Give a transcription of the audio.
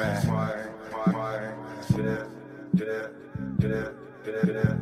Why? Why? Why? Yeah. Yeah. Yeah. Yeah.